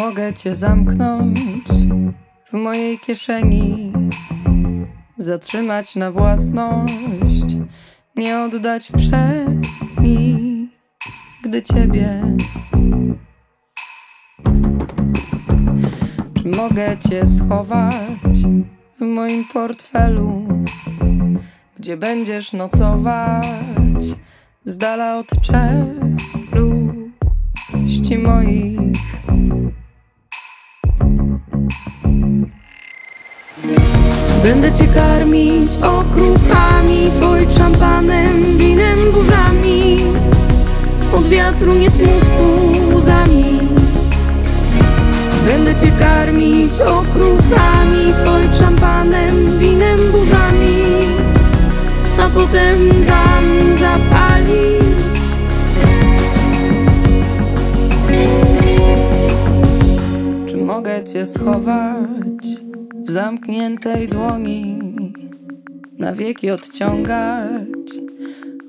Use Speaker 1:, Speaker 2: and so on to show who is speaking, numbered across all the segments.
Speaker 1: mogę cię zamknąć w mojej kieszeni? Zatrzymać na własność, nie oddać przeni, gdy ciebie. Czy mogę cię schować w moim portfelu, gdzie będziesz nocować z dala od czeluści moich? Będę cię karmić okruchami, boj szampanem, winem, burzami Od wiatru nie smutku łzami. Będę cię karmić okruchami, boj szampanem, winem, burzami A potem dam zapalić. Czy mogę cię schować? Zamkniętej dłoni na wieki odciągać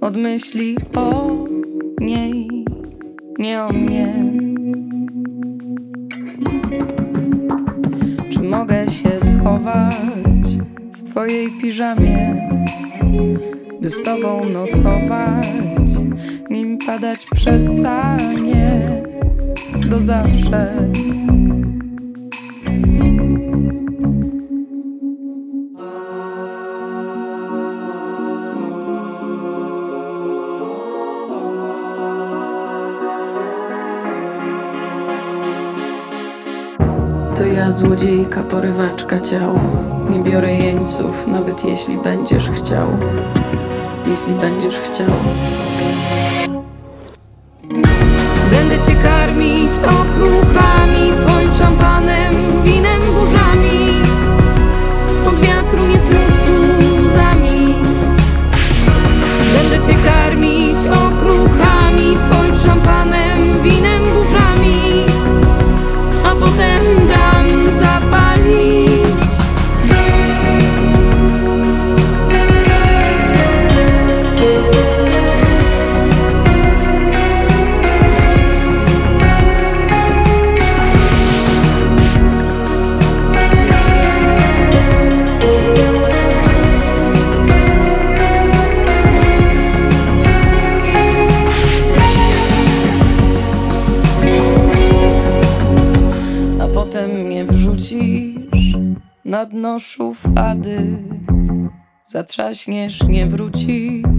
Speaker 1: od myśli o niej, nie o mnie. Czy mogę się schować w twojej piżamie, by z tobą nocować, nim padać przestanie do zawsze? To ja złodziejka, porywaczka ciał. Nie biorę jeńców, nawet jeśli będziesz chciał. Jeśli będziesz chciał. Będę cię karmić okruchami, bądź szampanem, wrzucisz na dno szuflady. Zatrzaśniesz, nie wrócisz